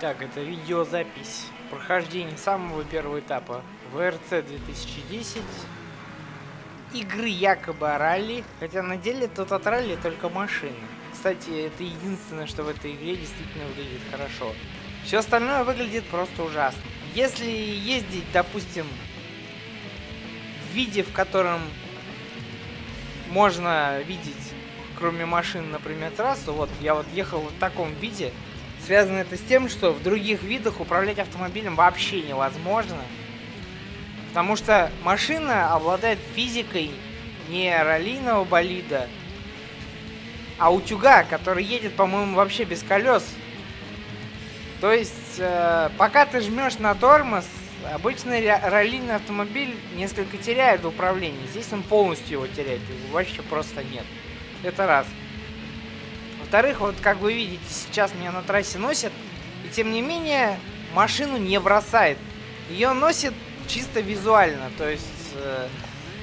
Так, это видеозапись прохождения самого первого этапа ВРЦ 2010 игры якобы о ралли, хотя на деле тут от ралли только машины. Кстати, это единственное, что в этой игре действительно выглядит хорошо. Все остальное выглядит просто ужасно. Если ездить, допустим, в виде, в котором можно видеть, кроме машин, например, трассу, вот я вот ехал в таком виде, Связано это с тем, что в других видах управлять автомобилем вообще невозможно. Потому что машина обладает физикой не раллийного болида, а утюга, который едет, по-моему, вообще без колес. То есть, э, пока ты жмешь на тормоз, обычный раллийный автомобиль несколько теряет управление. Здесь он полностью его теряет, его вообще просто нет. Это раз. Во-вторых, вот как вы видите, сейчас меня на трассе носят, и тем не менее машину не бросает. Ее носит чисто визуально, то есть э,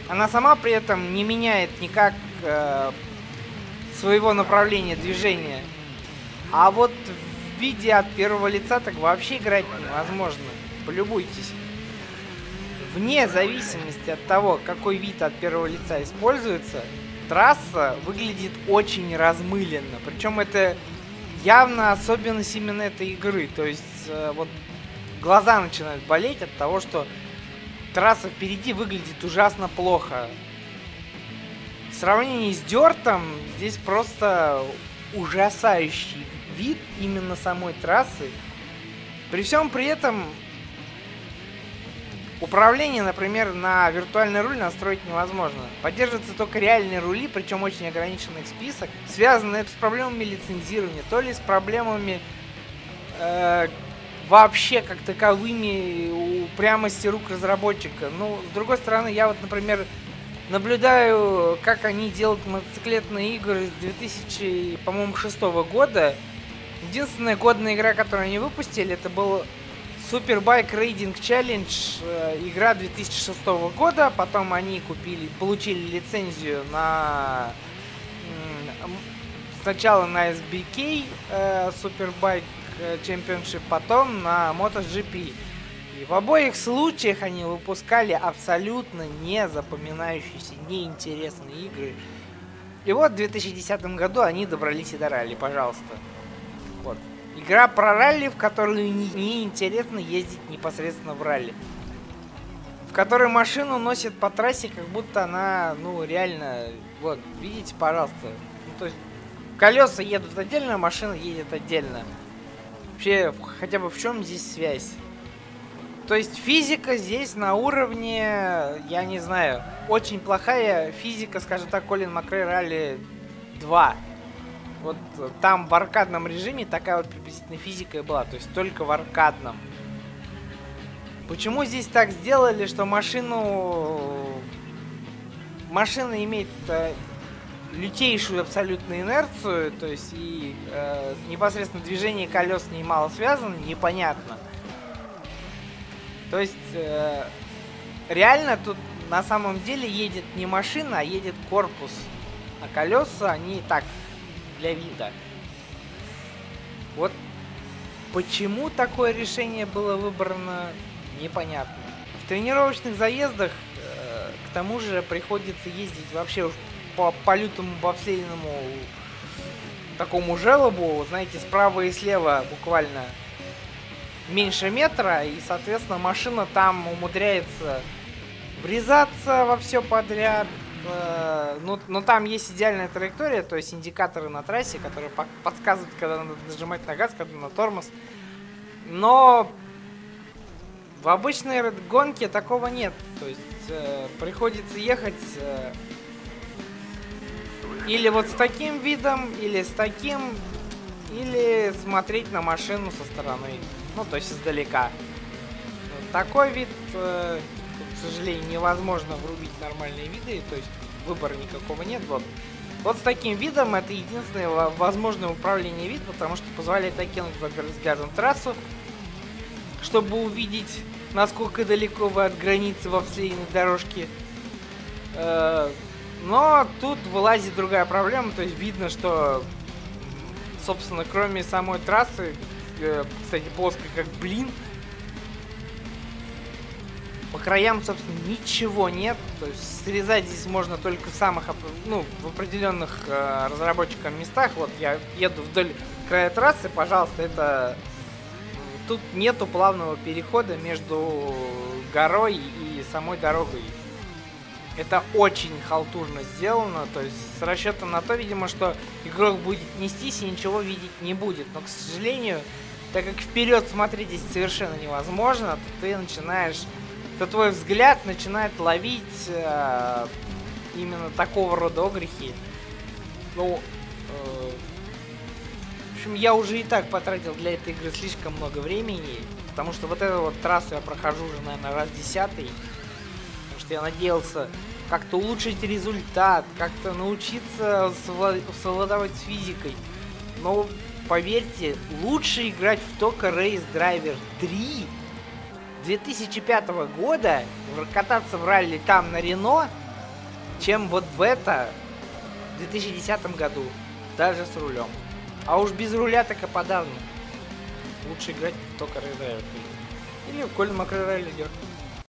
она сама при этом не меняет никак э, своего направления движения. А вот в виде от первого лица так вообще играть невозможно. Полюбуйтесь. Вне зависимости от того, какой вид от первого лица используется, трасса выглядит очень размыленно. Причем это явно особенность именно этой игры. То есть э, вот глаза начинают болеть от того, что трасса впереди выглядит ужасно плохо. В сравнении с Дертом здесь просто ужасающий вид именно самой трассы. При всем при этом Управление, например, на виртуальный руль настроить невозможно. Поддерживаются только реальные рули, причем очень ограниченный список. Связано это с проблемами лицензирования, то ли с проблемами э, вообще как таковыми упрямости рук разработчика. Ну, с другой стороны, я вот, например, наблюдаю, как они делают мотоциклетные игры с 2000, по-моему, шестого года. Единственная годная игра, которую они выпустили, это был Superbike Raiding Challenge, э, игра 2006 года, потом они купили, получили лицензию на сначала на SBK э, Superbike э, Championship, потом на MotoGP. И в обоих случаях они выпускали абсолютно не запоминающиеся, неинтересные игры. И вот в 2010 году они добрались и до ралли, пожалуйста. Вот. Игра про ралли, в которую неинтересно не ездить непосредственно в ралли. В которой машину носит по трассе, как будто она, ну, реально, вот, видите, пожалуйста. Ну, то есть, колеса едут отдельно, машина едет отдельно. Вообще, хотя бы в чем здесь связь? То есть физика здесь на уровне, я не знаю, очень плохая физика, скажем так, Колин Макрей Ралли 2. Вот там в аркадном режиме такая вот приблизительно физика и была. То есть только в аркадном. Почему здесь так сделали, что машину... Машина имеет э, лютейшую абсолютную инерцию, то есть и э, непосредственно движение колес с ней мало связано, непонятно. То есть э, реально тут на самом деле едет не машина, а едет корпус. А колеса, они так для вида. Вот почему такое решение было выбрано, непонятно. В тренировочных заездах э, к тому же приходится ездить вообще по, по лютому бобслейному такому желобу, знаете, справа и слева буквально меньше метра, и, соответственно, машина там умудряется врезаться во все подряд, ну, но там есть идеальная траектория, то есть индикаторы на трассе, которые подсказывают, когда надо нажимать на газ, когда на тормоз. Но в обычной гонке такого нет. То есть э, приходится ехать э, или вот с таким видом, или с таким, или смотреть на машину со стороны. Ну, то есть издалека. Такой вид э, к сожалению, невозможно врубить нормальные виды, то есть выбора никакого нет. Вот. Вот с таким видом это единственное возможное управление вид, потому что позволяет окинуть, во-первых, взглядом трассу, чтобы увидеть, насколько далеко вы от границы во вследной дорожке. Э, но тут вылазит другая проблема, то есть видно, что, собственно, кроме самой трассы, э, кстати, плоская как блин. По краям, собственно, ничего нет. То есть срезать здесь можно только в самых, ну, в определенных э, разработчиках местах. Вот я еду вдоль края трассы, пожалуйста, это... Тут нету плавного перехода между горой и самой дорогой. Это очень халтурно сделано, то есть с расчетом на то, видимо, что игрок будет нестись и ничего видеть не будет. Но, к сожалению, так как вперед смотреть здесь совершенно невозможно, то ты начинаешь, то твой взгляд начинает ловить э, именно такого рода огрехи. Ну, э, в общем, я уже и так потратил для этой игры слишком много времени, потому что вот эту вот трассу я прохожу уже, наверное, раз десятый что я надеялся как-то улучшить результат, как-то научиться совладывать с физикой. Но поверьте, лучше играть в Тока Race Driver 3 2005 года, кататься в ралли там на Рено, чем вот в это в 2010 году, даже с рулем. А уж без руля так и подавно. Лучше играть Driver 3. Или в Macro Rally